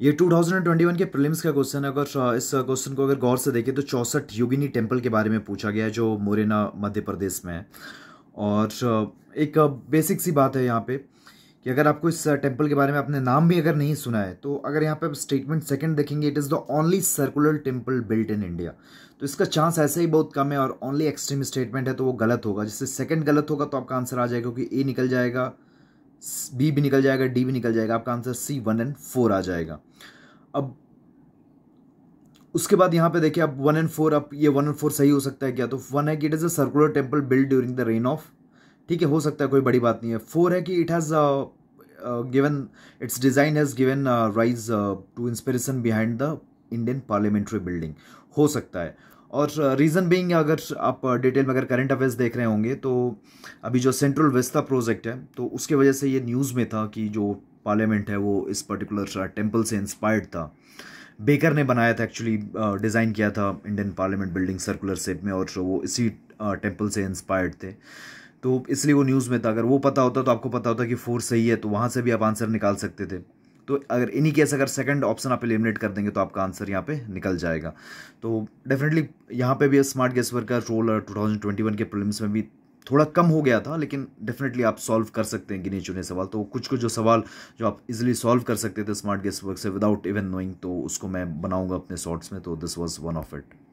ये 2021 के प्रीलिम्स का क्वेश्चन है। अगर इस क्वेश्चन को अगर गौर से देखें तो चौसठ योगिनी टेंपल के बारे में पूछा गया है, जो मोरेना मध्य प्रदेश में है। और एक बेसिक सी बात है यहाँ पे कि अगर आपको इस टेंपल के बारे में अपने नाम भी अगर नहीं सुना है तो अगर यहाँ पे आप स्टेटमेंट सेकंड देखेंगे it is the only circular temple built in India तो इसका चांस ऐसे ही बहुत कम है और ओनली एक्सट्रीम स्टेटमेंट है तो वो गलत होगा। जिससे सेकंड गलत होगा तो आपका आंसर आ जाएगा क्योंकि ए निकल जाएगा बी भी निकल जाएगा, डी भी निकल जाएगा, आपका answer C one and four आ जाएगा। अब उसके बाद यहाँ पे देखिए आप वन एंड फोर, अब ये वन एंड फोर सही हो सकता है क्या? तो वन है कि it is a circular temple build during the reign of. ठीक है, हो सकता है, कोई बड़ी बात नहीं है। फोर है कि it has given, its design has given rise to inspiration behind the Indian parliamentary building. हो सकता है। और रीज़न बीइंग अगर आप डिटेल में अगर करंट अफेयर्स देख रहे होंगे तो अभी जो सेंट्रल वेस्ता प्रोजेक्ट है तो उसके वजह से ये न्यूज़ में था कि जो पार्लियामेंट है वो इस पर्टिकुलर टेंपल से इंस्पायर्ड था। बेकर ने बनाया था एक्चुअली डिज़ाइन किया था Indian parliament building circular shape में और वो इसी टेंपल से इंस्पायर्ड थे। तो इसलिए वो न्यूज़ में था। अगर वो पता होता तो आपको पता होता कि फोर सही है तो वहाँ से भी आप आंसर निकाल सकते थे। तो अगर इन्हीं केस अगर सेकंड ऑप्शन आप एलिमिनेट कर देंगे तो आपका आंसर यहाँ पे निकल जाएगा। तो डेफिनेटली यहाँ पे भी स्मार्ट गेस वर्क का रोल टू के प्रीलिम्स में भी थोड़ा कम हो गया था, लेकिन डेफिनेटली आप सॉल्व कर सकते हैं गिने चुने सवाल। तो कुछ कुछ जो सवाल जो आप इजिली सॉल्व कर सकते थे स्मार्ट गेस वर्क से विदाउट इवन नोइंग तो उसको मैं बनाऊँगा अपने शॉर्ट्स में तो this was one of it